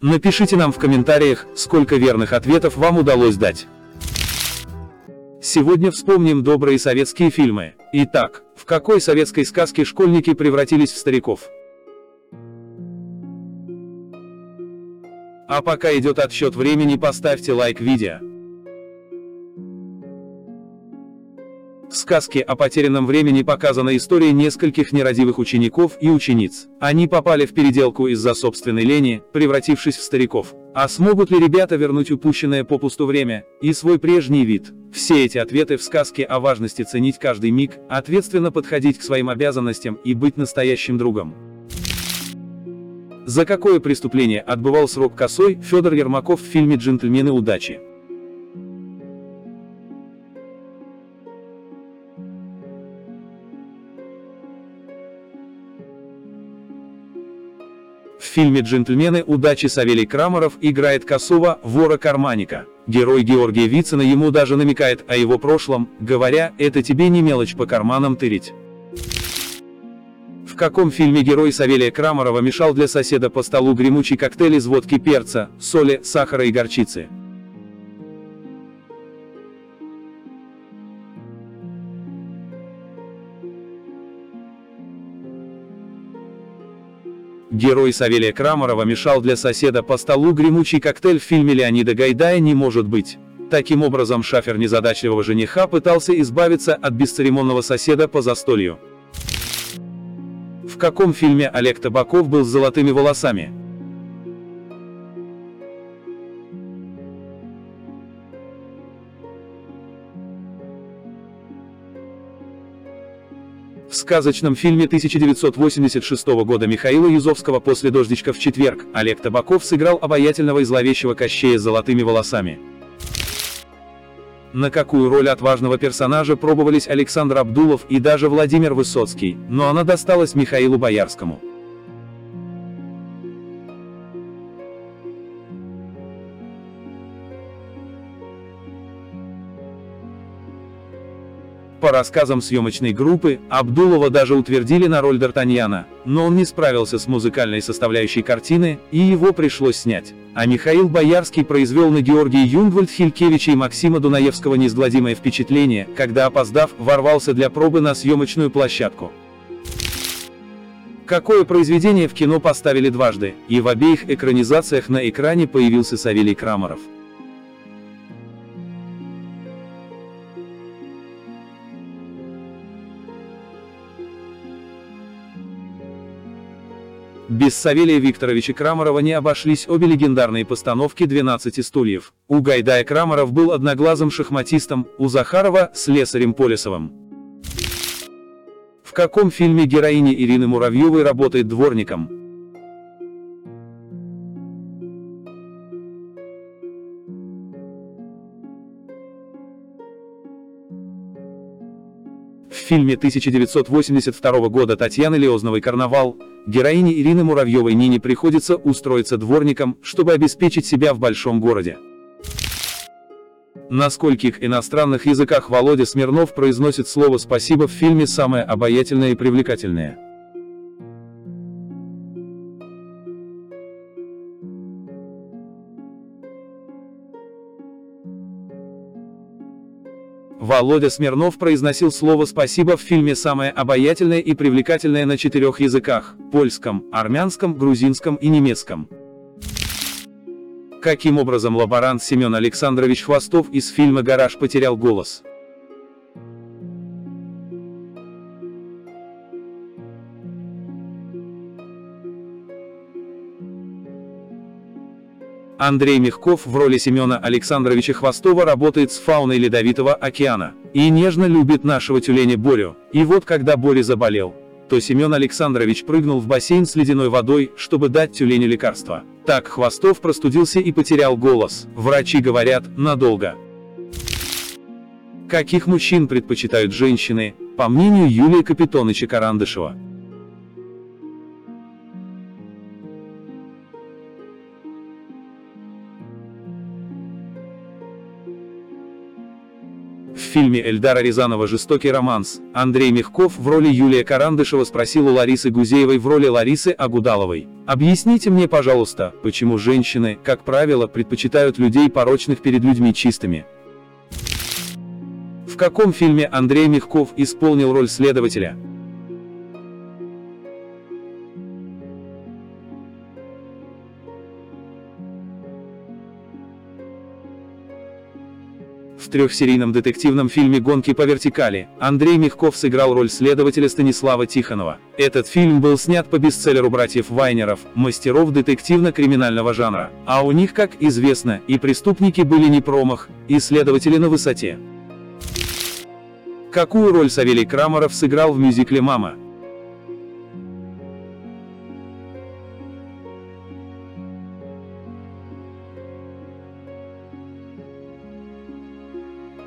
Напишите нам в комментариях, сколько верных ответов вам удалось дать. Сегодня вспомним добрые советские фильмы. Итак, в какой советской сказке школьники превратились в стариков? А пока идет отсчет времени поставьте лайк видео. В сказке о потерянном времени показана история нескольких нерадивых учеников и учениц. Они попали в переделку из-за собственной лени, превратившись в стариков. А смогут ли ребята вернуть упущенное попусту время и свой прежний вид? Все эти ответы в сказке о важности ценить каждый миг, ответственно подходить к своим обязанностям и быть настоящим другом. За какое преступление отбывал срок косой Федор Ермаков в фильме «Джентльмены удачи»? Фильме «Джентльмены удачи» Савелий Крамаров играет косого, вора-карманника. Герой Георгия Вицина ему даже намекает о его прошлом, говоря, это тебе не мелочь по карманам тырить. В каком фильме герой Савелия Крамарова мешал для соседа по столу гремучий коктейль из водки перца, соли, сахара и горчицы? Герой Савелия Крамарова мешал для соседа по столу гремучий коктейль в фильме Леонида Гайдая «Не может быть». Таким образом шафер незадачливого жениха пытался избавиться от бесцеремонного соседа по застолью. В каком фильме Олег Табаков был с золотыми волосами? В сказочном фильме 1986 года Михаила Юзовского «После дождичка в четверг» Олег Табаков сыграл обаятельного и зловещего Кощея с золотыми волосами. На какую роль отважного персонажа пробовались Александр Абдулов и даже Владимир Высоцкий, но она досталась Михаилу Боярскому. По рассказам съемочной группы, Абдулова даже утвердили на роль Д'Артаньяна, но он не справился с музыкальной составляющей картины, и его пришлось снять. А Михаил Боярский произвел на Георгия Юнгвальд Хилькевича и Максима Дунаевского неизгладимое впечатление, когда опоздав, ворвался для пробы на съемочную площадку. Какое произведение в кино поставили дважды, и в обеих экранизациях на экране появился Савелий Крамаров. Без Савелия Викторовича Крамарова не обошлись обе легендарные постановки «12 стульев». У Гайдая Крамаров был одноглазым шахматистом, у Захарова – слесарем Полисовым. В каком фильме героиня Ирины Муравьевой работает дворником? В фильме 1982 года Татьяны Леозновой «Карнавал» героине Ирины Муравьевой Нине приходится устроиться дворником, чтобы обеспечить себя в большом городе. На скольких иностранных языках Володя Смирнов произносит слово «спасибо» в фильме «Самое обаятельное и привлекательное»? Володя Смирнов произносил слово «спасибо» в фильме «Самое обаятельное и привлекательное» на четырех языках – польском, армянском, грузинском и немецком. Каким образом лаборант Семен Александрович Хвостов из фильма «Гараж» потерял голос? Андрей Мягков в роли Семена Александровича Хвостова работает с фауной Ледовитого океана и нежно любит нашего тюленя Борю. И вот когда Боря заболел, то Семен Александрович прыгнул в бассейн с ледяной водой, чтобы дать тюленю лекарство. Так Хвостов простудился и потерял голос. Врачи говорят, надолго. Каких мужчин предпочитают женщины, по мнению Юлии Капитоныча Карандышева? Фильме Эльдара Рязанова «Жестокий романс» Андрей Мягков в роли Юлия Карандышева спросил у Ларисы Гузеевой в роли Ларисы Агудаловой, Объясните мне, пожалуйста, почему женщины, как правило, предпочитают людей порочных перед людьми чистыми? В каком фильме Андрей Мягков исполнил роль следователя? В трехсерийном детективном фильме «Гонки по вертикали» Андрей Мягков сыграл роль следователя Станислава Тихонова. Этот фильм был снят по бестселлеру братьев Вайнеров, мастеров детективно-криминального жанра. А у них, как известно, и преступники были не промах, и следователи на высоте. Какую роль Савелий Крамаров сыграл в мюзикле «Мама»?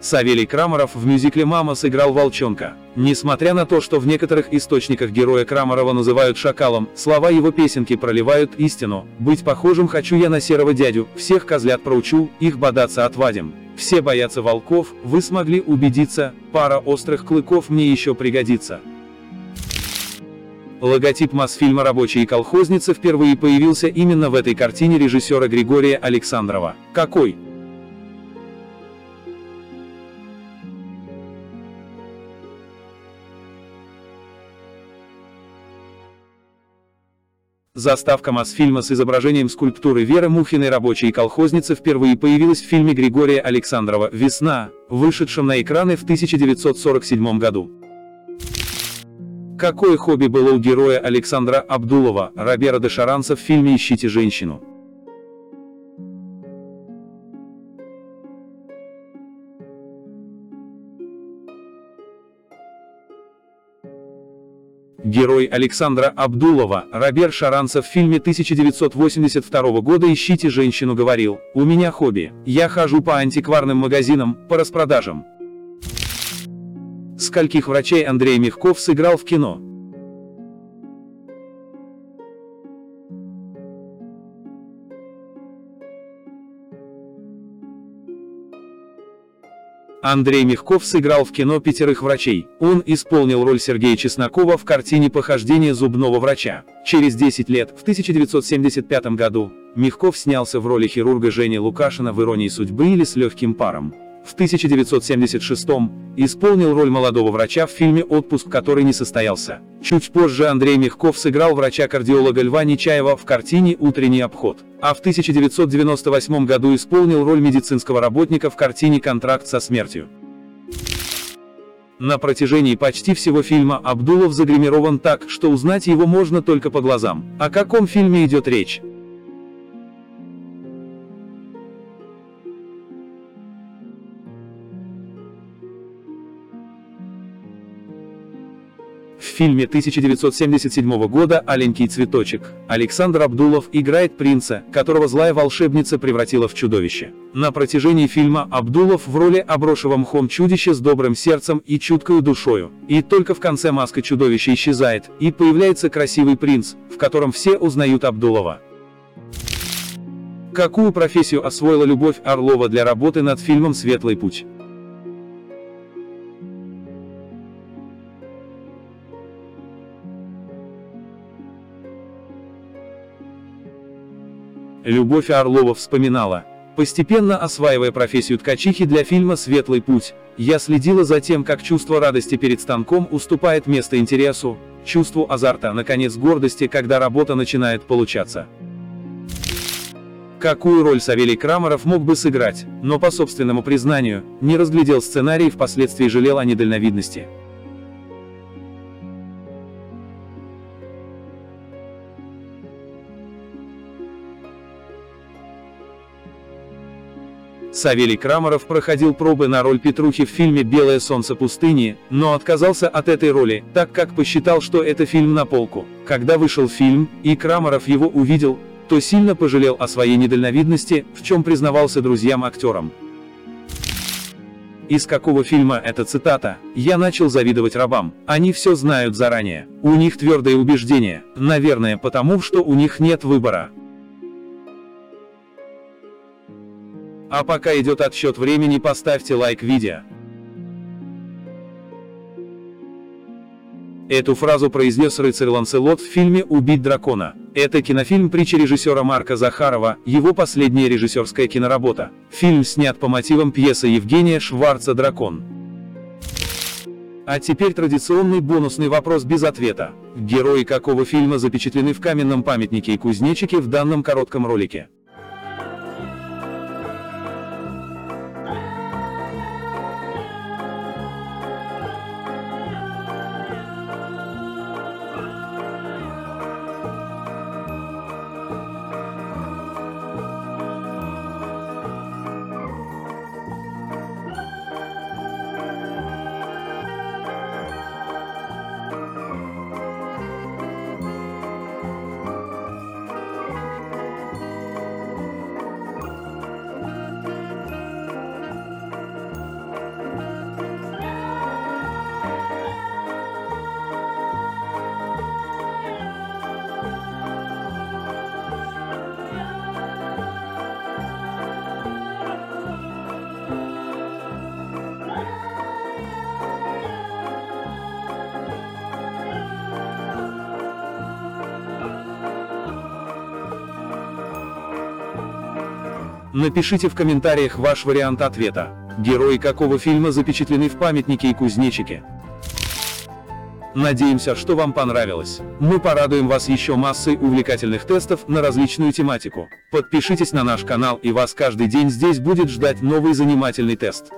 Савелий Крамаров в мюзикле «Мама» сыграл волчонка. Несмотря на то, что в некоторых источниках героя Крамарова называют шакалом, слова его песенки проливают истину. «Быть похожим хочу я на серого дядю, всех козлят проучу, их бодаться отвадим». Все боятся волков, вы смогли убедиться, пара острых клыков мне еще пригодится. Логотип Мосфильма «Рабочие и колхозница» впервые появился именно в этой картине режиссера Григория Александрова. Какой? Заставка Мосфильма с изображением скульптуры Веры Мухиной рабочей колхозницы впервые появилась в фильме Григория Александрова «Весна», вышедшем на экраны в 1947 году. Какое хобби было у героя Александра Абдулова, Робера де Шаранса в фильме «Ищите женщину»? Герой Александра Абдулова, Робер Шаранцев в фильме 1982 года «Ищите женщину» говорил, «У меня хобби, я хожу по антикварным магазинам, по распродажам». Скольких врачей Андрей Мягков сыграл в кино? Андрей Мягков сыграл в кино «Пятерых врачей». Он исполнил роль Сергея Чеснокова в картине «Похождение зубного врача». Через 10 лет, в 1975 году, Мягков снялся в роли хирурга Жени Лукашина в «Иронии судьбы» или «С легким паром». В 1976 исполнил роль молодого врача в фильме «Отпуск, который не состоялся». Чуть позже Андрей Мягков сыграл врача-кардиолога Льва Нечаева в картине «Утренний обход», а в 1998 году исполнил роль медицинского работника в картине «Контракт со смертью». На протяжении почти всего фильма Абдулов загримирован так, что узнать его можно только по глазам. О каком фильме идет речь? Фильме 1977 года «Аленький цветочек» Александр Абдулов играет принца, которого злая волшебница превратила в чудовище. На протяжении фильма Абдулов в роли оброшего мхом чудища с добрым сердцем и чуткою душою. И только в конце маска чудовища исчезает, и появляется красивый принц, в котором все узнают Абдулова. Какую профессию освоила Любовь Орлова для работы над фильмом «Светлый путь»? Любовь Орлова вспоминала. Постепенно осваивая профессию ткачихи для фильма «Светлый путь», я следила за тем, как чувство радости перед станком уступает место интересу, чувству азарта, наконец гордости, когда работа начинает получаться. Какую роль Савелий Крамаров мог бы сыграть, но по собственному признанию, не разглядел сценарий и впоследствии жалел о недальновидности. Савелий Крамаров проходил пробы на роль Петрухи в фильме «Белое солнце пустыни», но отказался от этой роли, так как посчитал, что это фильм на полку. Когда вышел фильм, и Крамаров его увидел, то сильно пожалел о своей недальновидности, в чем признавался друзьям-актерам. Из какого фильма эта цитата? «Я начал завидовать рабам. Они все знают заранее. У них твердое убеждение. Наверное, потому что у них нет выбора. А пока идет отсчет времени поставьте лайк видео. Эту фразу произнес рыцарь Ланселот в фильме «Убить дракона». Это кинофильм притчи режиссера Марка Захарова, его последняя режиссерская киноработа. Фильм снят по мотивам пьесы Евгения Шварца «Дракон». А теперь традиционный бонусный вопрос без ответа. Герои какого фильма запечатлены в каменном памятнике и кузнечике в данном коротком ролике? Напишите в комментариях ваш вариант ответа. Герои какого фильма запечатлены в памятнике и кузнечике? Надеемся, что вам понравилось. Мы порадуем вас еще массой увлекательных тестов на различную тематику. Подпишитесь на наш канал и вас каждый день здесь будет ждать новый занимательный тест.